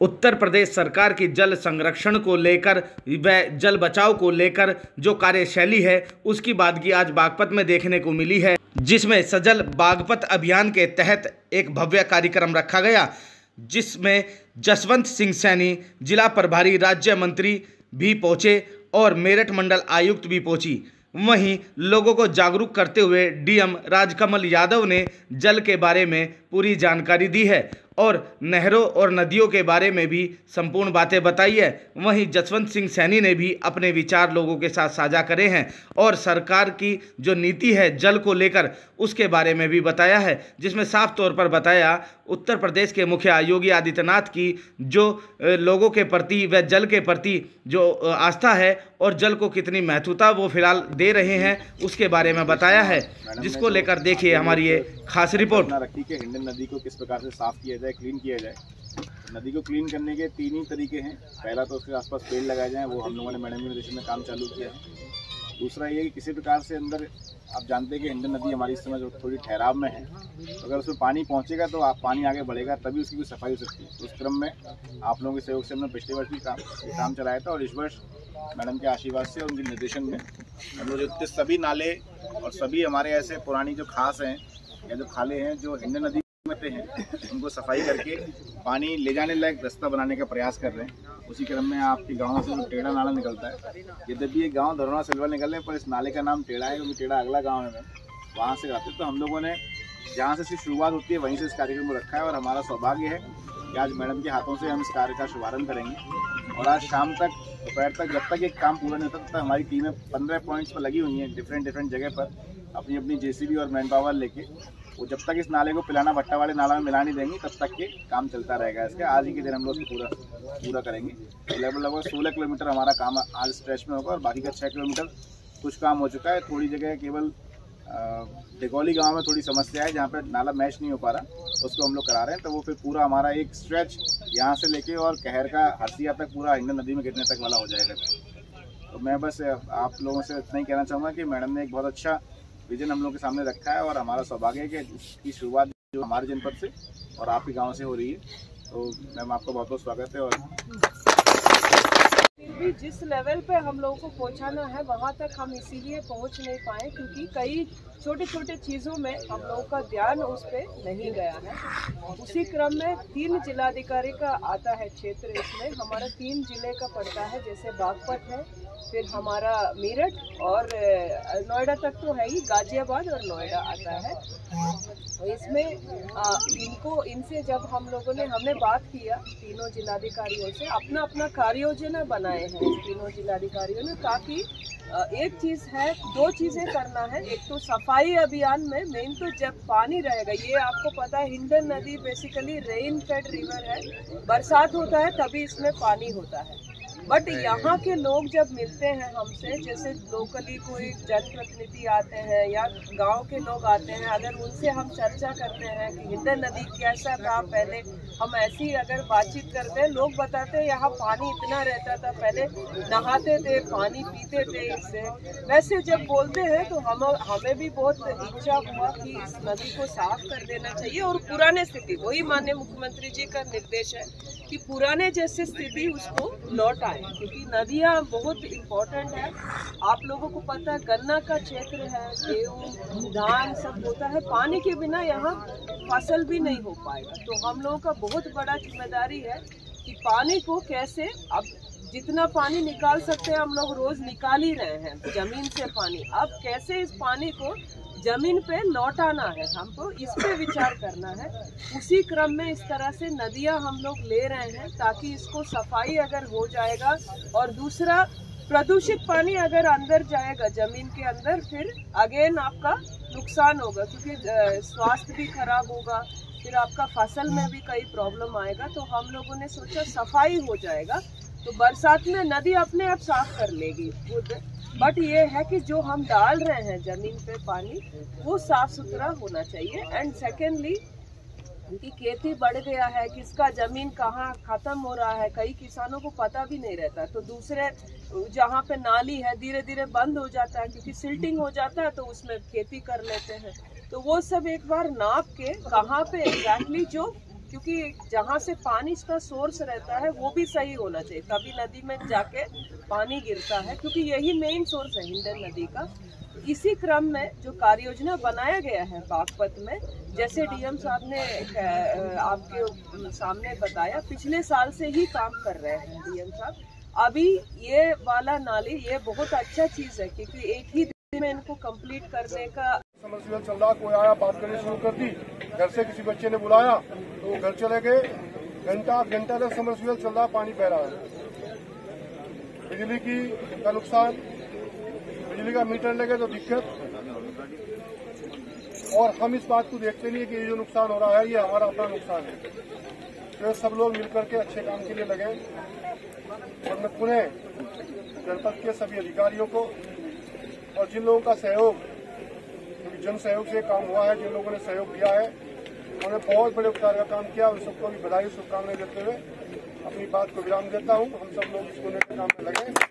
उत्तर प्रदेश सरकार की जल संरक्षण को लेकर व जल बचाव को लेकर जो कार्यशैली है, उसकी बादगी आज बागपत में देखने को मिली है, जिसमें सजल बागपत अभियान के तहत एक भव्य कार्यक्रम रखा गया, जिसमें जसवंत सिंह सैनी, जिला प्रभारी राज्य मंत्री भी पहुँचे और मेरठ मंडल आयुक्त भी पहुँची। वहीं लोगों को जागरूक करते हुए डीएम राजकमल यादव ने जल के बारे में पूरी जानकारी दी है और नहरों और नदियों के बारे में भी संपूर्ण बातें बताई है। वहीं जसवंत सिंह सैनी ने भी अपने विचार लोगों के साथ साझा करे हैं और सरकार की जो नीति है जल को लेकर उसके बारे में भी बताया है, जिसमें साफ़ तौर पर बताया उत्तर प्रदेश के मुखिया योगी आदित्यनाथ की जो लोगों के प्रति व जल के प्रति जो आस्था है और जल को कितनी महत्वता वो फ़िलहाल दे रहे हैं उसके बारे में बताया है। जिसको लेकर देखिए हमारी ये खास रिपोर्ट। रखी कि हिंडन नदी को किस प्रकार से साफ़ किया जाए क्लीन किया जाए? नदी को क्लीन करने के तीन ही तरीके हैं। पहला तो उसके आसपास पेड़ लगाए जाएँ वो हम लोगों ने मैडम निर्देशन में काम चालू किया दूसरा ये कि किसी प्रकार से अंदर, आप जानते हैं कि हिंडन नदी हमारी इस समय जो थोड़ी ठहराव में है तो अगर उसमें पानी पहुंचेगा तो आप पानी आगे बढ़ेगा, तभी उसकी कोई सफ़ाई हो सकती है। तो उस क्रम में आप लोगों के सहयोग से हमने पिछले वर्ष भी काम काम चलाया था और इस वर्ष मैडम के आशीर्वाद से उनके निर्देशन में हम लोग जितने सभी नाले और सभी हमारे ऐसे पुरानी जो खास हैं या जो खाले हैं, जो हिंडन नदी में हैं, उनको सफ़ाई करके पानी ले जाने लायक रास्ता बनाने का प्रयास कर रहे हैं। उसी क्रम में आपके गाँव से जो टेढ़ा नाला निकलता है यद्यपि ये गाँव धरोना सिल्वा निकल रहे पर इस नाले का नाम टेढ़ा है, क्योंकि टेढ़ा अगला गाँव है वहाँ से आते तो हम लोगों ने, जहाँ से इसकी शुरुआत होती है, वहीं से इस कार्यक्रम को रखा है, और हमारा सौभाग्य है कि आज मैडम के हाथों से हम इस कार्य का शुभारंभ करेंगे। और आज शाम तक, दोपहर तक, जब तक ये काम पूरा नहीं होता, तब तक हमारी टीमें पंद्रह पॉइंट्स पर लगी हुई हैं डिफरेंट डिफरेंट जगह पर अपनी अपनी जेसीबी और मैन पावर लेके। वो जब तक इस नाले को पिलाना, भट्टा वाले नाला में मिला नहीं देंगे, तब तक के काम चलता रहेगा इसके। आज ही के दिन हम लोग पूरा पूरा करेंगे। तो लगभग लगभग सोलह किलोमीटर हमारा काम आज स्ट्रेच में होगा और बाकी का छः किलोमीटर कुछ काम हो चुका है। थोड़ी जगह केवल डिगौली गाँव में थोड़ी समस्या है, जहाँ पर नाला मैच नहीं हो पा रहा, उसको हम लोग करा रहे हैं। तो वो फिर पूरा हमारा एक स्ट्रेच यहाँ से लेके और कहर का हरसिया तक पूरा हिंदन नदी में गिरने तक वाला हो जाएगा। तो मैं बस आप लोगों से इतना ही कहना चाहूँगा कि मैडम ने एक बहुत अच्छा विजन हम लोग के सामने रखा है और हमारा सौभाग्य है कि इसकी शुरुआत जो हमारे जनपद से और आपके गाँव से हो रही है। तो मैम, आपका बहुत बहुत स्वागत है और जिस लेवल पे हम लोगों को पहुंचाना है, वहाँ तक हम इसीलिए पहुँच नहीं पाए क्योंकि कई छोटे छोटे चीज़ों में हम लोगों का ध्यान उस पर नहीं गया है। उसी क्रम में तीन जिलाधिकारी का आता है क्षेत्र, इसमें हमारा तीन ज़िले का पड़ता है, जैसे बागपत है फिर हमारा मेरठ और नोएडा तक तो है ही, गाजियाबाद और नोएडा आता है। तो इसमें इनको, इनसे जब हम लोगों ने, हमने बात किया तीनों जिलाधिकारियों से अपना अपना कार्य योजना बनाए हैं तीनों जिलाधिकारियों ने, ताकि एक चीज़ है, दो चीज़ें करना है। एक तो सफ़ाई अभियान में, मेन तो जब पानी रहेगा, ये आपको पता है, हिंडन नदी बेसिकली रेन फेड रिवर है। बरसात होता है, तभी इसमें पानी होता है। बट यहाँ के लोग जब मिलते हैं हमसे जैसे लोकली कोई जनप्रतिनिधि आते हैं या गाँव के लोग आते हैं अगर उनसे हम चर्चा करते हैं कि हिंदन नदी कैसा था पहले हम ऐसी अगर बातचीत करते हैं लोग बताते हैं यहाँ पानी इतना रहता था पहले नहाते थे पानी पीते थे इससे। वैसे जब बोलते हैं तो हम हमें भी बहुत इच्छा हुआ कि इस नदी को साफ़ कर देना चाहिए और पुराने स्थिति वही माननीय मुख्यमंत्री जी का निर्देश है कि पुराने जैसे स्थिति उसको लौट आए क्योंकि नदियाँ बहुत इम्पोर्टेंट है। आप लोगों को पता है, गन्ना का क्षेत्र है, गेहूँ, धान सब होता है। पानी के बिना यहाँ फ़सल भी नहीं हो पाएगा। तो हम लोगों का बहुत बड़ा ज़िम्मेदारी है कि पानी को कैसे, अब जितना पानी निकाल सकते हैं, हम लोग रोज निकाल ही रहे हैं, ज़मीन से पानी। अब कैसे इस पानी को ज़मीन पे लौटाना है हमको, इस पे विचार करना है। उसी क्रम में इस तरह से नदियाँ हम लोग ले रहे हैं ताकि इसको सफ़ाई अगर हो जाएगा और दूसरा, प्रदूषित पानी अगर अंदर जाएगा ज़मीन के अंदर, फिर अगेन आपका नुकसान होगा, क्योंकि स्वास्थ्य भी खराब होगा, फिर आपका फ़सल में भी कई प्रॉब्लम आएगा तो हम लोगों ने सोचा सफ़ाई हो जाएगा। तो बरसात में नदी अपने आप साफ़ कर लेगी बट ये है कि जो हम डाल रहे हैं ज़मीन पे पानी, वो साफ़ सुथरा होना चाहिए। एंड सेकेंडली उनकी खेती बढ़ गया है, किसका ज़मीन कहाँ खत्म हो रहा है, कई किसानों को पता भी नहीं रहता। तो दूसरे, जहाँ पे नाली है धीरे धीरे बंद हो जाता है, क्योंकि सिल्टिंग हो जाता है तो उसमें खेती कर लेते हैं। तो वो सब एक बार नाप के कहाँ पे एग्जैक्टली जो क्योंकि जहाँ से पानी इसका सोर्स रहता है, वो भी सही होना चाहिए। तभी नदी में जाके पानी गिरता है, क्योंकि यही मेन सोर्स है, हिंडन नदी का। इसी क्रम में जो कार्य योजना बनाया गया है बागपत में, जैसे डीएम साहब ने आपके सामने बताया, पिछले साल से ही काम कर रहे हैं डीएम साहब। अभी ये वाला नाली, ये बहुत अच्छा चीज़ है, क्योंकि एक ही दिन में इनको कंप्लीट करने का समरसीबल चल रहा कोई आया, बात करनी शुरू कर दी। घर से किसी बच्चे ने बुलाया तो घर चले गए। घंटा घंटा तक समरसीबल चल रहा, पानी बह रहा। है बिजली की का नुकसान, बिजली का मीटर लगे तो दिक्कत। और हम इस बात को देखते नहीं कि ये जो नुकसान हो रहा है, ये हमारा अपना नुकसान है। तो सब लोग मिलकर के अच्छे काम के लिए लगे और मैं पुनः जनपद के सभी अधिकारियों को और जिन लोगों का सहयोग, क्योंकि जन सहयोग से काम हुआ है, जिन लोगों ने सहयोग दिया है उन्होंने बहुत बड़े उपकार का काम किया उन सबको भी बधाई शुभकामनाएँ देते हुए अपनी बात को विराम देता हूँ। हम सब लोग इसको लेकर काम में लगे।